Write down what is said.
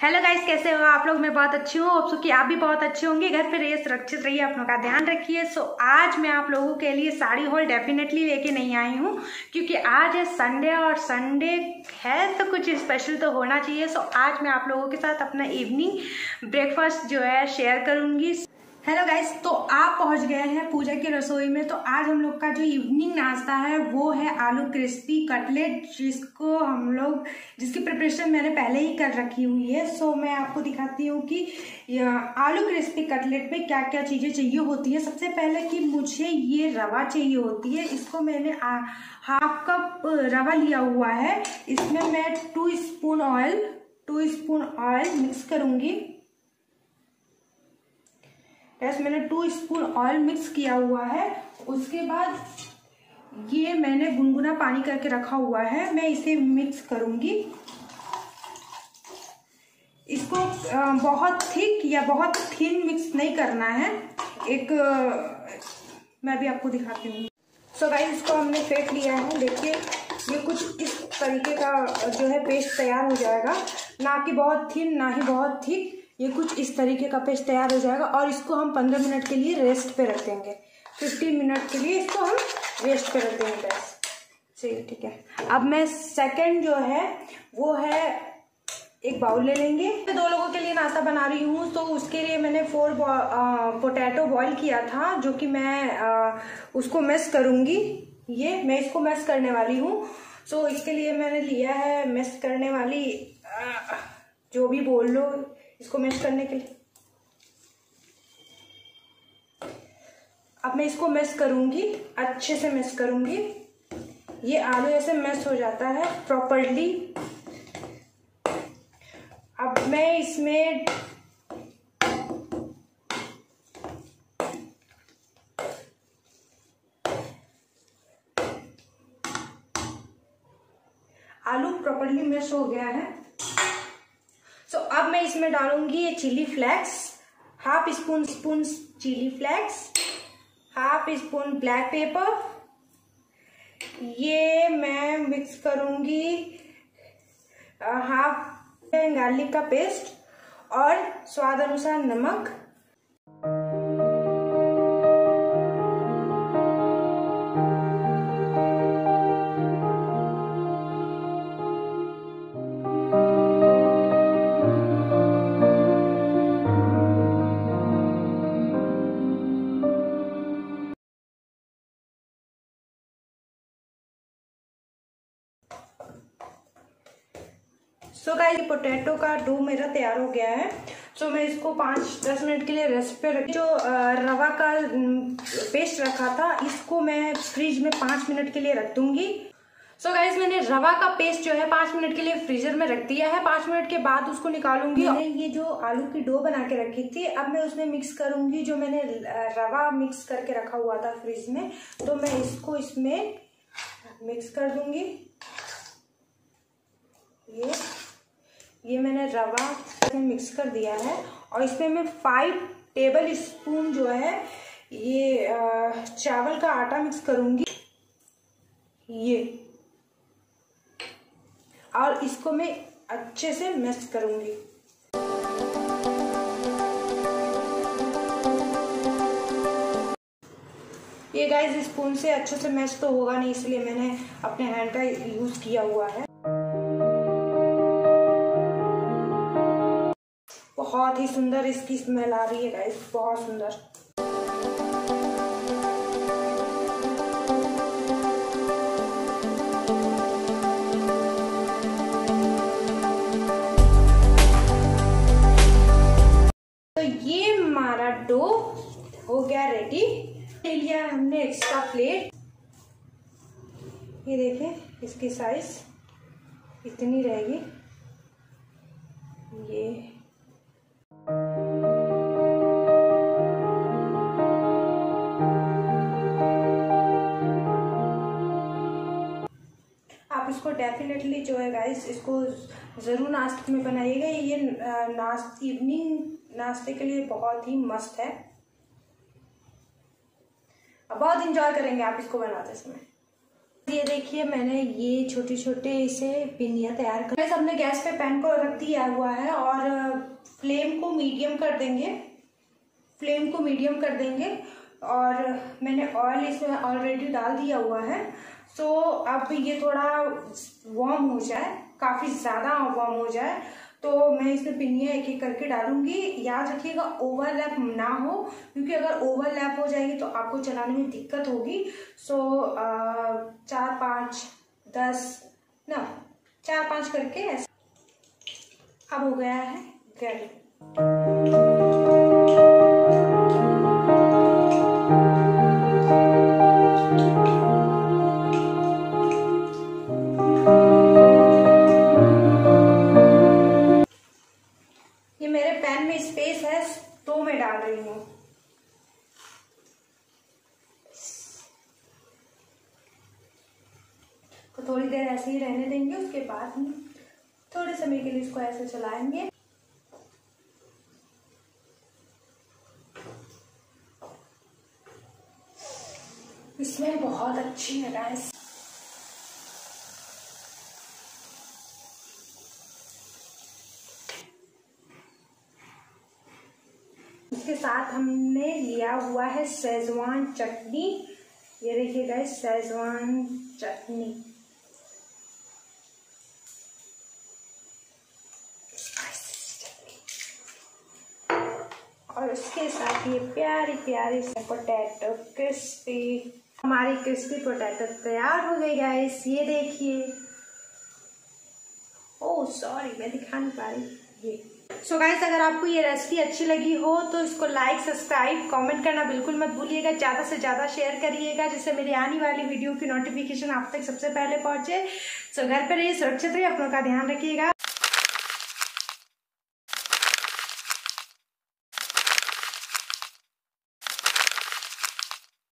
Hello guys कैसे हो आप लोग? मैं बहुत अच्छी हूँ। आप कि आप भी बहुत अच्छे होंगे। घर पे रहिए, सुरक्षित रहिए, आप लोगों का ध्यान रखिए। सो आज मैं आप लोगों के लिए साड़ी हॉल डेफिनेटली लेके नहीं आई हूँ, क्योंकि आज है संडे और संडे है तो कुछ स्पेशल तो होना चाहिए। सो आज मैं आप लोगों के साथ अपना इवनिंग ब्रेकफास्ट जो है शेयर करूँगी। हेलो गाइस तो आप पहुँच गए हैं पूजा की रसोई में। तो आज हम लोग का जो इवनिंग नाश्ता है, वो है आलू क्रिस्पी कटलेट जिसको हम लोग, जिसकी प्रिपरेशन मैंने पहले ही कर रखी हुई है। सो मैं आपको दिखाती हूँ कि आलू क्रिस्पी कटलेट में क्या क्या चीज़ें चाहिए होती है। सबसे पहले कि मुझे ये रवा चाहिए होती है। इसको मैंने हाफ़ कप रवा लिया हुआ है। इसमें मैं two spoon oil two spoon oil mix करूँगी। गैस मैंने टू स्पून ऑयल मिक्स किया हुआ है। उसके बाद ये मैंने गुनगुना पानी करके रखा हुआ है। मैं इसे मिक्स करूँगी। इसको बहुत थिक या बहुत थिन मिक्स नहीं करना है। एक मैं भी आपको दिखाती हूँ। सो गाइस इसको हमने फेंक लिया है। देखिए, ये कुछ इस तरीके का जो है पेस्ट तैयार हो जाएगा। ना कि बहुत थिन ना ही बहुत थिक ये कुछ इस तरीके का पेस्ट तैयार हो जाएगा और इसको हम पंद्रह मिनट के लिए रेस्ट पे रख देंगे। फिफ्टीन मिनट के लिए इसको हम रेस्ट पे रख देंगे गैस चलिए ठीक है। अब मैं सेकंड जो है वो है एक बाउल ले लेंगे। मैं दो लोगों के लिए नाश्ता बना रही हूँ तो उसके लिए मैंने फोर पोटैटो बॉईल किया था जो कि मैं आ, उसको मिस करूँगी। ये मैं इसको मिस करने वाली हूँ। सो इसके लिए मैंने लिया है मिस करने वाली आ, जो भी बोल लो। इसको मैश करने के लिए। अब मैं इसको मैश करूँगी, अच्छे से मैश करूँगी। ये आलू ऐसे मैश हो जाता है प्रॉपरली। अब मैं इसमें आलू प्रॉपरली मैश हो गया है। सो अब मैं इसमें डालूँगी ये chilli flakes half spoon spoon chilli flakes half spoon black pepper ये मैं मिक्स करूँगी हाफ़ गार्लिक का पेस्ट और स्वाद अनुसार नमक. सो गाइस पोटैटो का डो मेरा तैयार हो गया है। सो so मैं इसको पाँच, दस मिनट के लिए रेस्ट पे रखी जो रवा का पेस्ट रखा था, इसको मैं फ्रिज में पाँच मिनट के लिए रख दूँगी। सो so गाइज़ मैंने रवा का पेस्ट जो है, पाँच मिनट के लिए फ्रीजर में रख दिया है। पाँच मिनट के बाद उसको निकालूँगी। मैंने ये जो आलू की डो बना के रखी थी, अब मैं उसमें मिक्स करूँगी, जो मैंने रवा मिक्स करके रखा हुआ था फ्रिज में। तो मैं इसको इसमें मिक्स कर दूँगी। ये। ये मैंने रवा मिक्स कर दिया है और इसमें मैं फाइव टेबल स्पून जो है, ये चावल का आटा मिक्स करूँगी। ये। और इसको मैं अच्छे से मिक्स करूँगी। ये गाइस स्पून से अच्छे से मैश तो होगा नहीं, इसलिए मैंने अपने हैंड का यूज़ किया हुआ है। बहुत ही सुंदर इसकी स्मेल आ रही है गाइस बहुत सुंदर. तो ये हमारा डो हो गया रेडी ले लिया हमने एक्स्ट्रा प्लेट ये देखें, इसकी साइज़ इतनी रहेगी. ये इसको डेफिनेटली जो है गाइस इसको ज़रूर नाश्ते में बनाइएगा। ये नाश्त इवनिंग नाश्ते के लिए बहुत ही मस्त है। बहुत इंजॉय करेंगे आप इसको बनाते समय। ये देखिए, मैंने ये छोटे छोटे इसे पिनिया तैयार कर हमने गैस पे पैन को रख दिया हुआ है और फ्लेम को मीडियम कर देंगे। फ्लेम को मीडियम कर देंगे और मैंने ऑयल इसमें ऑलरेडी डाल दिया हुआ है। सो अब ये थोड़ा वार्म हो जाए, काफ़ी ज़्यादा वार्म हो जाए तो मैं इसमें पिनिया एक एक करके डालूँगी। याद रखिएगा ओवरलैप ना हो, क्योंकि अगर ओवरलैप हो जाएगी तो आपको चलाने में दिक्कत होगी। सो चार पाँच दस, ना, चार पाँच करके ऐसे। अब हो गया है रेडी तो मैं डाल रही हूँ। तो थोड़ी देर ऐसे ही रहने देंगे, उसके बाद हम थोड़े समय के लिए इसको ऐसे चलाएँगे। इसमें बहुत अच्छी है गाइस इसके साथ हमने लिया हुआ है सेजवान चटनी। ये देखिए गाइस सेजवान चटनी। और उसके साथ ये प्यारी प्यारी से पोटैटो क्रिस्पी हमारी क्रिस्पी पोटैटो तैयार हो गई गाइस ये देखिए। ओह सॉरी मैं दिखा नहीं पा रही। ये। सो so गाइज़ अगर आपको ये रेसिपी अच्छी लगी हो तो इसको लाइक सब्सक्राइब कमेंट करना बिल्कुल मत भूलिएगा। ज़्यादा से ज़्यादा शेयर करिएगा, जिससे मेरी आने वाली वीडियो की नोटिफिकेशन आप तक सबसे पहले पहुँचे। सो so घर पर रहिए, सुरक्षित रहिए, अपनों का ध्यान रखिएगा।